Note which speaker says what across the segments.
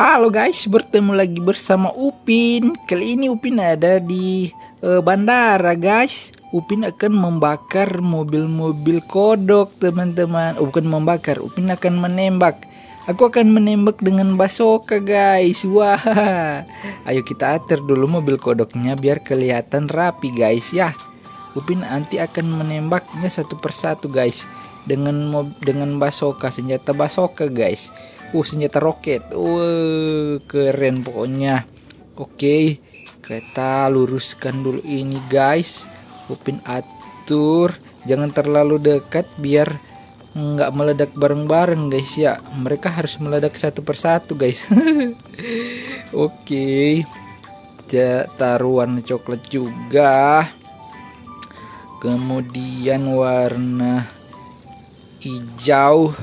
Speaker 1: Halo guys, bertemu lagi bersama Upin. Kali ini Upin ada di uh, bandara guys. Upin akan membakar mobil-mobil kodok teman-teman. Oh, bukan membakar, Upin akan menembak. Aku akan menembak dengan basoka guys. Wah, ayo kita atur dulu mobil kodoknya biar kelihatan rapi guys ya. Upin nanti akan menembaknya satu persatu guys dengan dengan basoka senjata basoka guys uh senjata roket. Uh keren pokoknya. Oke kita luruskan dulu ini guys. Upin atur. Jangan terlalu dekat biar nggak meledak bareng-bareng guys ya. Mereka harus meledak satu persatu guys. Oke. Kita taruh warna coklat juga. Kemudian warna hijau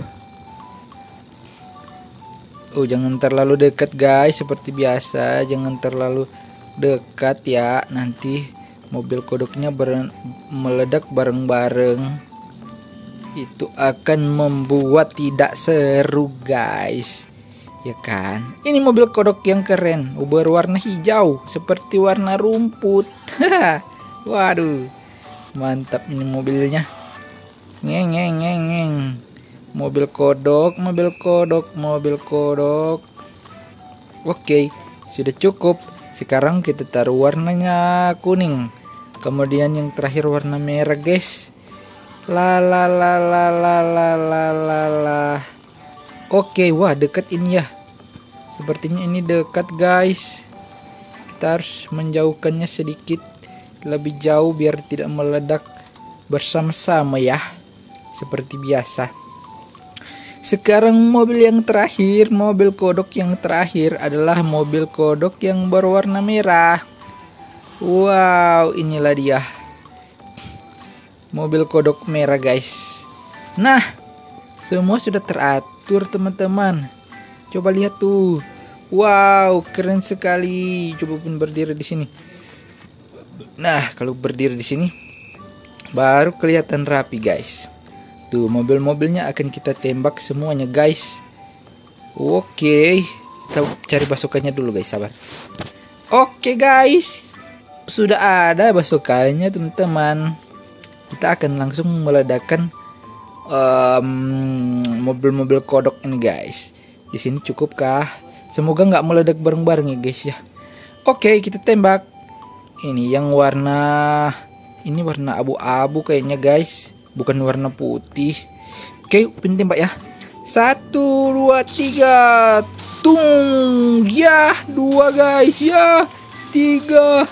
Speaker 1: Oh jangan terlalu dekat guys. Seperti biasa jangan terlalu dekat ya. Nanti mobil kodoknya meledak bareng-bareng. Itu akan membuat tidak seru guys. Ya kan? Ini mobil kodok yang keren. Berwarna hijau seperti warna rumput. Waduh. Mantap ini mobilnya. Ngeng ngeng ngeng ngeng mobil kodok mobil kodok mobil kodok. Oke sudah cukup. Sekarang kita taruh warnanya kuning. Kemudian yang terakhir warna merah guys. La la la la la la la la la. Oke wah dekat ini ya. Sepertinya ini dekat guys. Kita harus menjauhkannya sedikit. Lebih jauh biar tidak meledak bersama-sama ya. Seperti biasa sekarang mobil yang terakhir, mobil kodok yang terakhir adalah mobil kodok yang berwarna merah. Wow, inilah dia. Mobil kodok merah, guys. Nah, semua sudah teratur, teman-teman. Coba lihat tuh. Wow, keren sekali. Coba pun berdiri di sini. Nah, kalau berdiri di sini baru kelihatan rapi, guys. Tuh mobil-mobilnya akan kita tembak semuanya guys. Oke, kita cari basukannya dulu guys, sabar. Oke guys, sudah ada basukannya teman-teman. Kita akan langsung meledakkan mobil-mobil um, kodok ini guys. Di sini cukupkah? Semoga nggak meledak bareng-bareng ya guys ya. Oke, kita tembak. Ini yang warna ini warna abu-abu kayaknya guys bukan warna putih. Oke pindah mbak ya. Satu dua tiga. Tung. Ya dua guys. Ya tiga.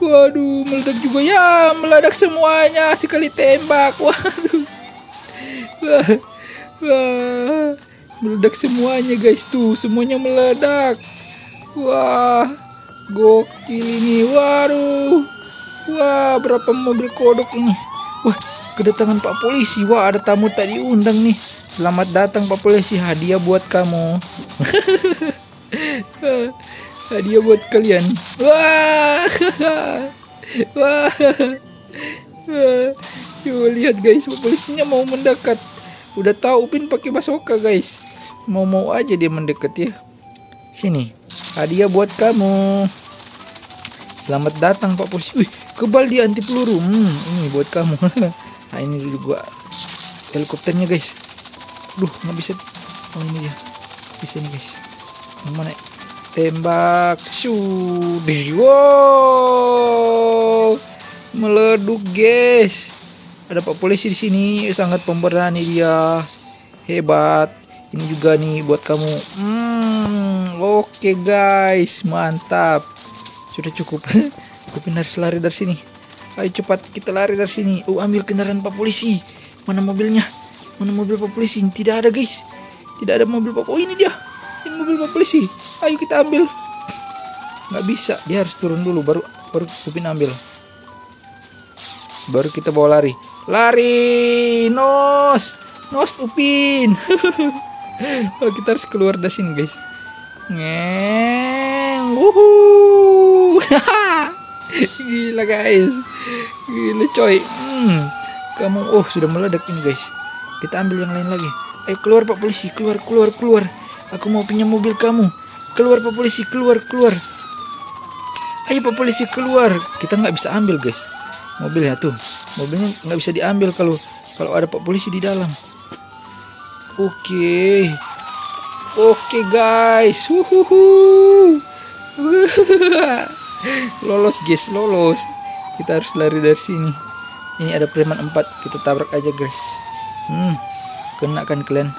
Speaker 1: Waduh meledak juga ya. Meledak semuanya. Sekali tembak. Waduh. Wah, wah. meledak semuanya guys tuh. Semuanya meledak. Wah gokil ini. Waduh. Wah berapa mobil kodok ini wah kedatangan Pak Polisi. Wah, ada tamu tak diundang nih. Selamat datang Pak Polisi, hadiah buat kamu. hadiah buat kalian. Wah. Wah. Coba lihat guys, Pak Polisinya mau mendekat. Udah tahu Upin pakai basoka guys. Mau-mau aja dia mendekat ya. Sini, hadiah buat kamu. Selamat datang Pak Polisi. Wih, kebal dia anti peluru. Hmm, ini buat kamu. nah ini juga helikopternya guys. Duh nggak bisa. Oh ini dia. Bisa nih guys. Mana? Tembak. Shoo wow. Meleduk guys. Ada pak polisi di sini. Sangat pemberani dia. Hebat. Ini juga nih buat kamu. Hmm oke okay guys. Mantap sudah cukup tapi harus lari dari sini Ayo cepat kita lari dari sini. Oh ambil kendaraan pak polisi. Mana mobilnya? Mana mobil pak polisi? Tidak ada guys. Tidak ada mobil pak. Oh ini dia. Ini mobil pak polisi. Ayo kita ambil. Nggak bisa. Dia harus turun dulu baru baru Upin ambil. Baru kita bawa lari. Lari. Nos. Nos Upin. oh, kita harus keluar dari sini guys. Ngeng. Wuhu. Gila guys. Gila coy. Hmm. Kamu oh sudah meledak ini guys. Kita ambil yang lain lagi. Ayo keluar Pak polisi, keluar keluar keluar. Aku mau pinjam mobil kamu. keluar pak polisi keluar keluar ayo pak polisi keluar kita nggak bisa ambil guys mobilnya tuh mobilnya nggak bisa diambil kalau kalau ada pak polisi di dalam oke oke guys Uhuhu. lolos guys lolos. Kita harus lari dari sini. Ini ada preman 4 kita tabrak aja guys. Hmm kena kan kalian?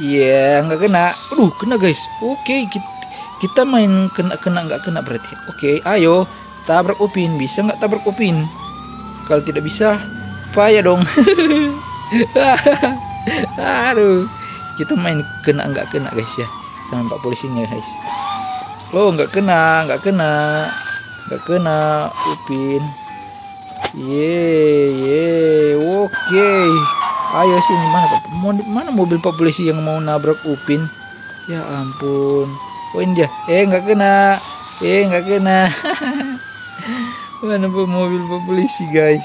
Speaker 1: Iya yeah, nggak kena. Aduh kena guys. Oke kita, kita main kena kena nggak kena berarti. Oke ayo. Tabrak upin. Bisa nggak tabrak upin? Kalau tidak bisa payah dong. Aduh. Kita main kena nggak kena guys ya. Sama pak polisinya guys lo nggak kena nggak kena nggak kena upin. Ye ye oke. Ayo sini mana mana mobil polisi yang mau nabrak upin? Ya ampun. Oh ini dia. Eh nggak kena. Eh nggak kena. Mana mobil polisi guys?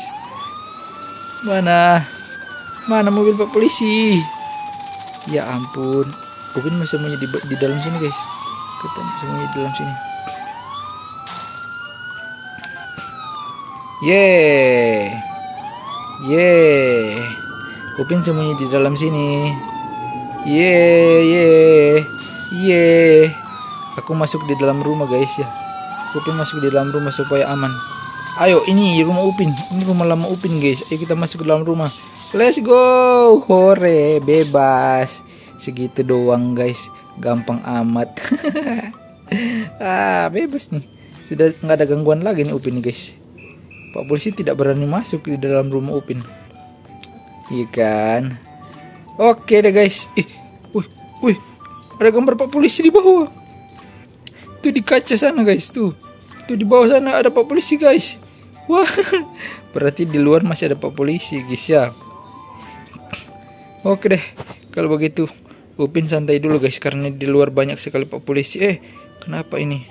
Speaker 1: Mana? Mana mobil polisi? Ya ampun. Upin masih sembunyi di, di dalam sini guys kita sembunyi di dalam sini Yeay. Yeay. Kupin sembunyi di dalam sini. Yeay, yeay. Yeay. Aku masuk di dalam rumah, guys ya. Kupin masuk di dalam rumah supaya aman. Ayo, ini rumah Upin. Ini rumah lama Upin, guys. Ayo kita masuk ke dalam rumah. Let's go. Hore, bebas. Segitu doang, guys. Gampang amat. ah, bebas nih. Sudah nggak ada gangguan lagi nih Upin nih, guys. Pak polisi tidak berani masuk di dalam rumah Upin. Iya kan? Oke deh guys. Ih, wih, wih, ada gambar Pak polisi di bawah. Tuh di kaca sana guys tuh. Tuh di bawah sana ada Pak polisi guys. Wah, berarti di luar masih ada Pak polisi guys ya. Oke deh, kalau begitu Upin santai dulu guys karena di luar banyak sekali Pak polisi. Eh, kenapa ini?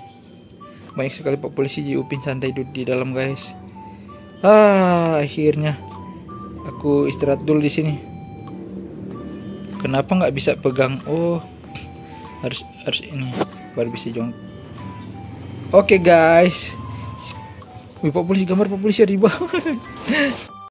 Speaker 1: Banyak sekali Pak polisi di Upin santai dulu di dalam guys. Ah, akhirnya aku istirahat dulu di sini. Kenapa nggak bisa pegang? Oh, harus harus ini baru bisa jong. Oke okay, guys. Wih, Pak polisi gambar Pak polisi di bawah.